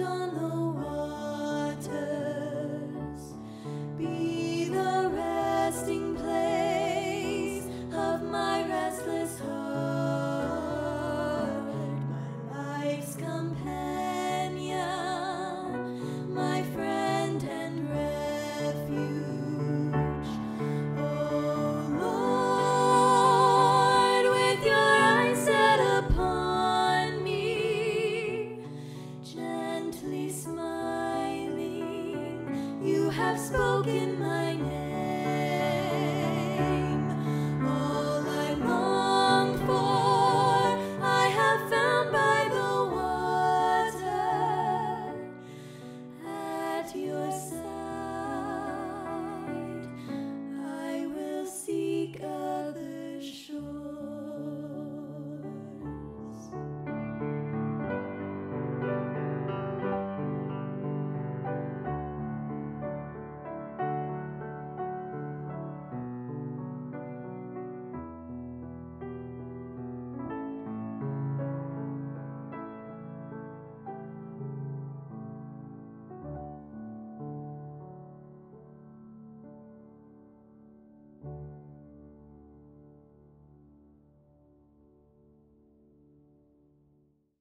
Drift spoken my